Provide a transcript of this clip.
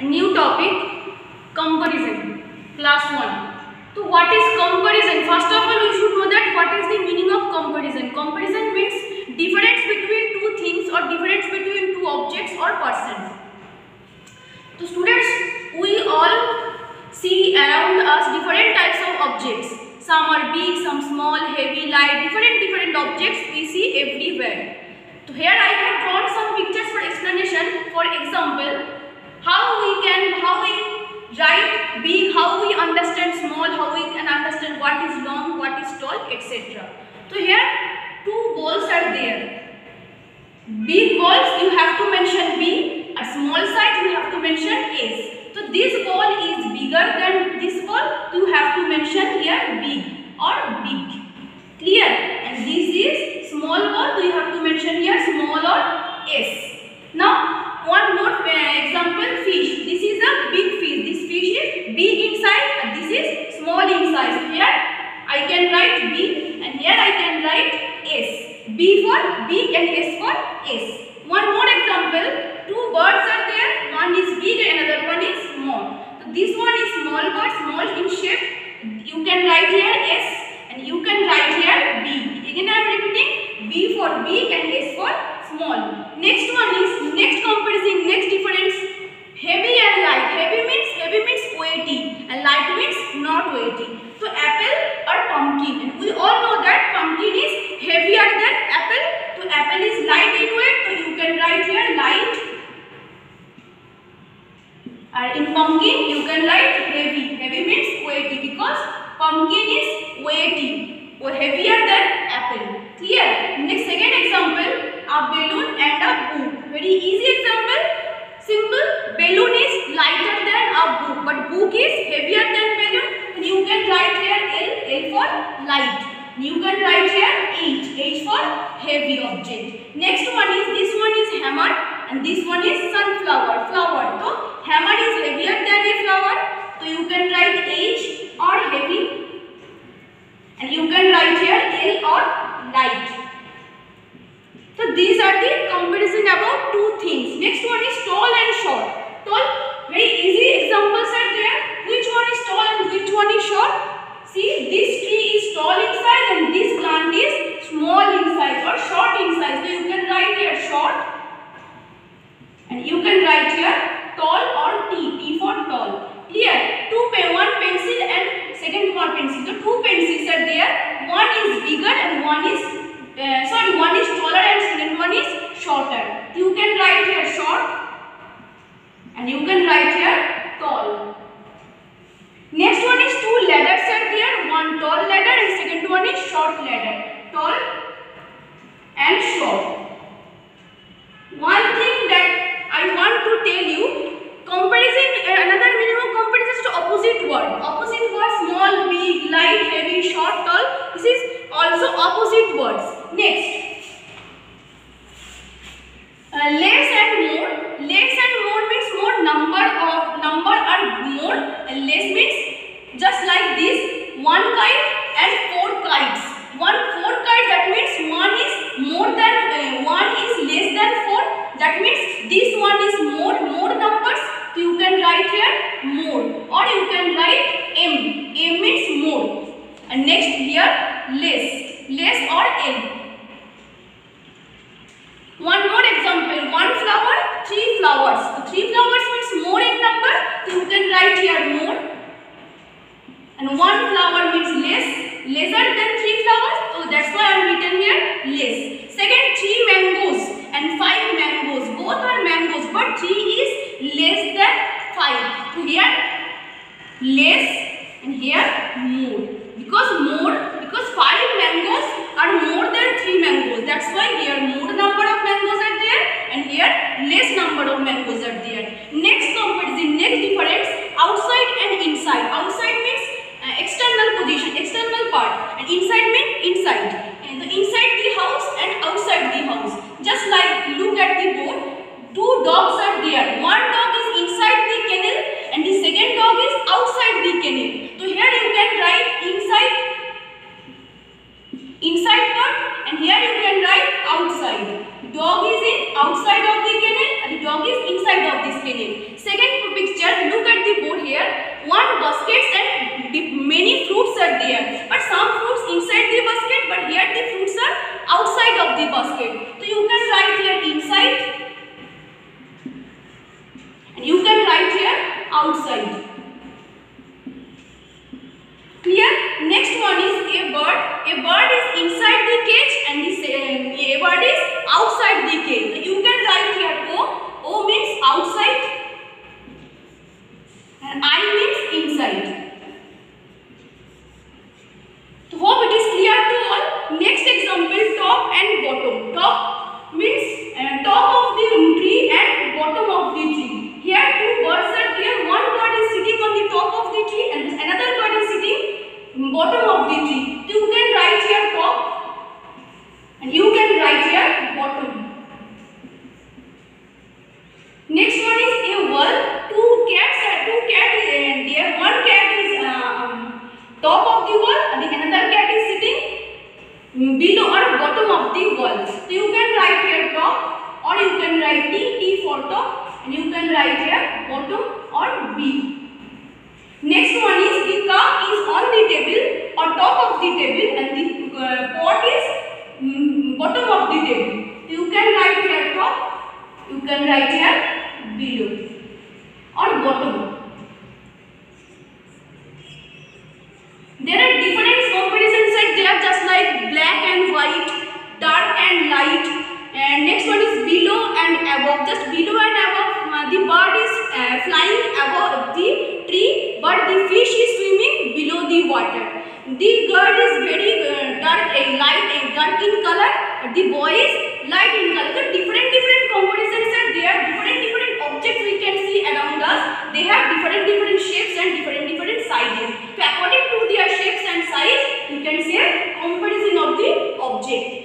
New topic comparison class 1 so what is comparison first of all we should know that what is the meaning of comparison comparison means difference between two things or difference between two objects or persons so students we all see around us different types of objects some are big some small heavy light different different objects we see everywhere so here i have drawn some pictures for explanation for example how we can how we write big how we understand small how we can understand what is long what is tall etc so here two balls are there. Big balls you have to mention b. A small size you have to mention s. So this ball is bigger than this ball you have to mention here big or big clear and this is small ball so you have to mention here small or s now one more example fish this is a big fish this fish is big in size and this is small in size here i can write b and here i can write s. B for big and s for s. One more example. Two birds are there. One is big and another one is small. So this one is small bird small in shape. You can write here s and you can write here b. Again i am repeating. B for big and s for small. Next one is next comparison next difference. Heavy and light. Heavy means heavy means weighty and light means not weighty. So apple pumpkin. And we all know that pumpkin is heavier than apple. So apple is light in weight. So you can write here light. And in pumpkin you can write heavy. Heavy means weighty because pumpkin is weighty or heavier than apple. Clear? Next second example a balloon and a book. Very easy example. Simple. Balloon is lighter than a book but book is heavier than balloon. You can write here l for light. You can write here h h for heavy object. Next one is this one is hammer and this one is sunflower. Flower. So hammer is heavier than a flower. So you can write h or heavy. And you can write here l or light. So these are the comparison and you can write here tall or T, T for tall. Clear? Two pen, one pencil and second one pencil. So two pencils are there. One is bigger and one is uh, sorry one is taller and second one is shorter you can write here short and you can write here tall next one is two ladders are there one tall ladder and second one is short ladder tall and short also opposite words. Next. Uh, less and more. Less and more means more. Number of number are more. And less means just like this. One kite and four kites one four kites that means one is more than uh, one is less than four. That means this one is more. More numbers. You can write here more. Or you can write m m means more and next here less less or l one more example. One flower three flowers. So three flowers means more in number. So you can write here more. And one flower means less lesser than three flowers. So that's why i am written here less. Second three mangoes and five mangoes. Both are mangoes but three is less than five. So here less and here more. Because more because five mangoes are more than three mangoes. That's why here more number of mangoes are there and here less number of mangoes are there. Next comparison next difference outside and inside. Outside means uh, external position external part. And inside means inside. And the inside the house and outside the house. Just like look at the board. Two dogs are there. One dog is inside the kennel and the second dog is outside the kennel. So here you can write inside inside part and here you can write outside dog is in outside of the kennel and the dog is inside of this. Second picture, look at the board here. One baskets and many fruits are there. But some fruits inside the basket, but here the fruits are outside of the basket. So you can write here inside and you can write here outside. Clear? Next one is a bird. A bird is inside the cage and the eh, a bird is outside the cage. You can. O means outside and I means inside. So hope it is clear to all. Next example top and bottom. Top means uh, top of the tree and bottom of the tree. Here two birds are there. One bird is sitting on the top of the tree and another bird is sitting bottom of the tree. So you can write here top and you can write here bottom. Next one is a wall. Two cats are two cat is uh, there. One cat is uh, um, wall and the another cat is sitting below or bottom of the wall. So you can write here top or you can write T, T for top and you can write here bottom or B. Next one is the cup is on the table or top of the table and the uh, pot is um, bottom of the table. So you can write here top, you can write here below or bottom. Black and white, dark and light. And next one is below and above. Just below and above, uh, the bird is uh, flying above the tree, but the fish is swimming below the water. The girl is very uh, dark, a light, a dark in color. The boy is light in color. So different different comparisons are there. Different different objects we can see around us. They have different different shapes and different different sizes. So according to their the object.